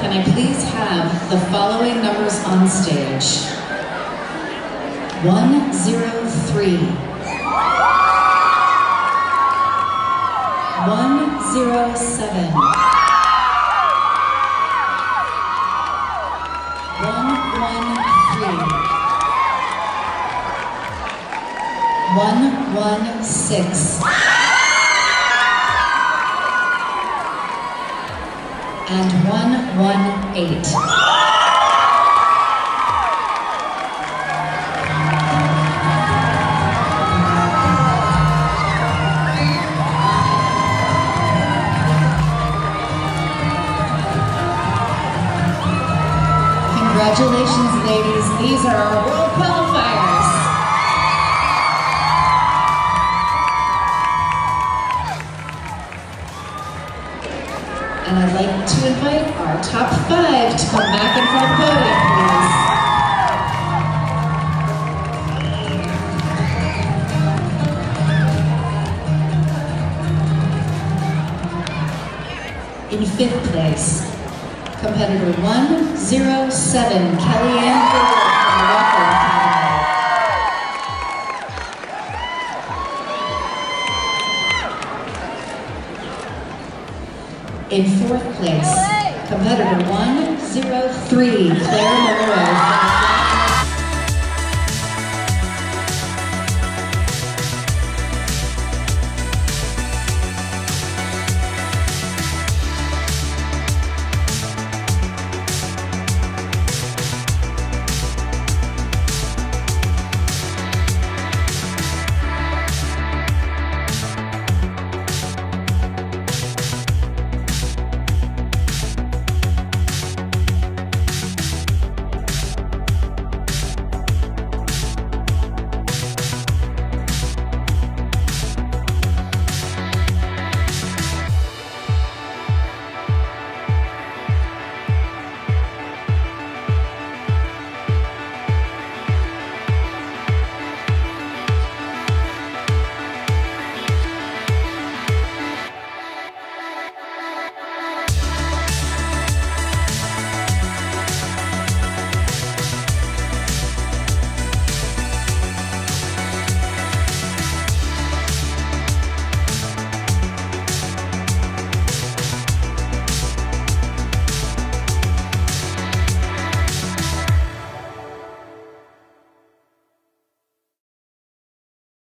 can I please have the following numbers on stage? 103. 107. 113. 116. And 118. Congratulations, ladies. These are our world And I'd like to invite our top five to come back in front of the podium, please. In fifth place, competitor 107, Kellyanne Brewer In fourth place, competitor 103, Claire Monroe